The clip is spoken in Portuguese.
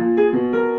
Música